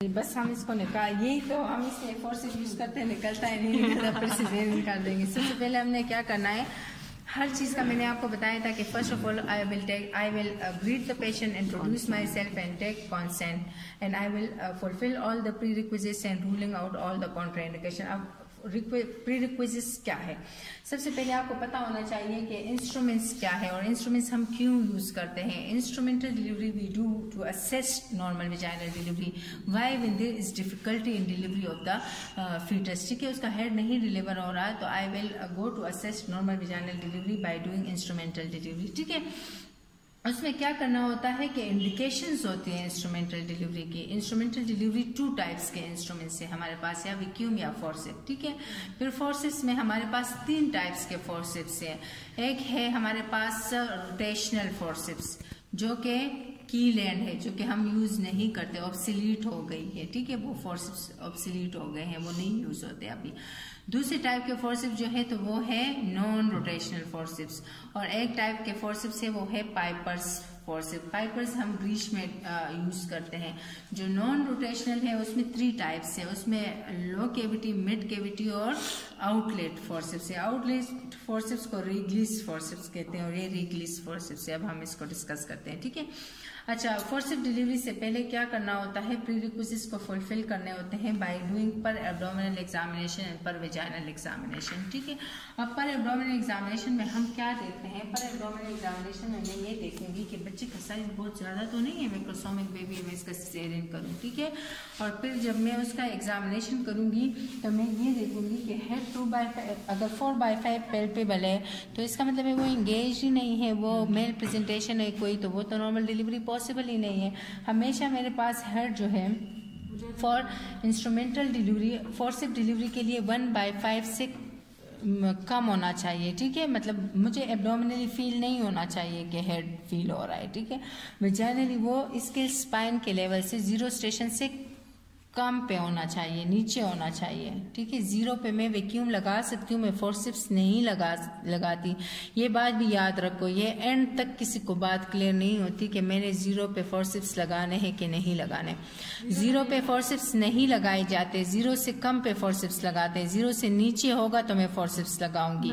बस हम इसको निकाल, यही तो हम इसे फोर्सेस यूज़ करते हैं, निकलता है नहीं निकलता फिर से निकाल देंगे। सबसे पहले हमने क्या करना है, हर चीज़ का मैंने आपको बताया था कि first of all I will take I will greet the patient introduce myself and take consent and I will fulfil all the prerequisites and ruling out all the contraindication अब प्री रिक्विजिट्स क्या है? सबसे पहले आपको पता होना चाहिए कि इंस्ट्रूमेंट्स क्या है और इंस्ट्रूमेंट्स हम क्यों यूज़ करते हैं? Instrumental delivery we do to assess normal vaginal delivery why when there is difficulty in delivery of the foetus ठीक है, उसका हेड नहीं डिलीवर हो रहा है तो I will go to assess normal vaginal delivery by doing instrumental delivery ठीक है? उसमें क्या करना होता है कि इंडिकेशंस होती हैं इंस्ट्रूमेंटल डिलीवरी की। इंस्ट्रूमेंटल डिलीवरी टू टाइप्स के इंस्ट्रूमेंट्स है हमारे पास, या विक्यूम या फोर्सेप ठीक है? फिर फोर्सेप्स में हमारे पास तीन टाइप्स के फोर्सिप्स हैं। एक है हमारे पास रोटेशनल फोर्सिप्स जो कि की लैंड है, जो कि हम यूज़ नहीं करते ऑब्सिलीट हो गई है, ठीक है? वो फोर्सिप्स ऑब्सिलीट हो गए हैं, वो नहीं यूज़ होते अभी। दूसरे टाइप के फोर्सिप जो है तो वो है नॉन रोटेशनल फोर्सिप्स और एक टाइप के फोर्सिप्स है, वो है पाइपर्स फोर्सिप पाइपर्स हम ग्रीश में यूज़ करते हैं। जो नॉन रोटेशनल है, उसमें थ्री टाइप्स है। उसमें लो केविटी मिड केविटी और आउटलेट फोर्सिप्स है। आउटलेट फोर्सिप्स को रिग्लिस फोर्सिप्स कहते हैं और ये रिग्लिस फोर्सिप्स है। अब हम इसको डिस्कस करते हैं, ठीक है? अच्छा फोर्सिप डिलीवरी से पहले क्या करना होता है? प्री रिक्विजिट्स को फुलफिल करने होते हैं by doing per abdominal examination and per vaginal examination ठीक है? अब पर एब्डोमिनल एग्जामिनेशन में हम क्या देखते हैं? पर एब्डोमिनल एग्जामिनेशन मैं ये देखूँगी कि बच्चे का साइज़ बहुत ज़्यादा तो नहीं है मेक्रोसोमिक बेबी मैं इसका सीजरियन करूँ, ठीक है? और फिर जब मैं उसका एग्जामिनेशन करूँगी तो मैं ये देखूँगी कि हेड टू बाई फाइव अगर फोर बाई फाइव पेल्पेबल है तो इसका मतलब है वो इंगेज ही नहीं है, वो मेल प्रेजेंटेशन है कोई तो वो तो नॉर्मल डिलीवरी पॉसिबल ही नहीं है। हमेशा मेरे पास हर जो है for instrumental delivery forceps delivery के लिए वन बाई फाइव से कम होना चाहिए, ठीक है? मतलब मुझे एबडोमिनली फील नहीं होना चाहिए कि हेड फील हो रहा है, ठीक है? जनरली वो इसके स्पाइन के लेवल से ज़ीरो स्टेशन से कम पे होना चाहिए नीचे होना चाहिए। ठीक है ज़ीरो पे मैं वैक्यूम लगा सकती हूँ मैं फोर्सिप्स नहीं लगा लगाती। ये बात भी याद रखो ये एंड तक किसी को बात क्लियर नहीं होती कि मैंने ज़ीरो पे फोर्सिप्स लगाने हैं कि नहीं लगाने। ज़ीरो पे फोर्सिप्स नहीं लगाए जाते ज़ीरो से कम पे फोर्सिप्स लगाते हैं। ज़ीरो से नीचे होगा तो मैं forceps लगाऊँगी।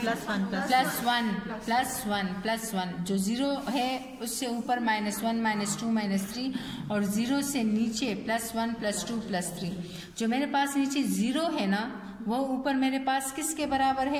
Plus one plus one plus one plus one जो ज़ीरो है उससे ऊपर minus one minus two minus three और और ज़ीरो से नीचे plus one plus two plus three जो मेरे पास नीचे ज़ीरो है ना, वो ऊपर मेरे पास किसके बराबर है?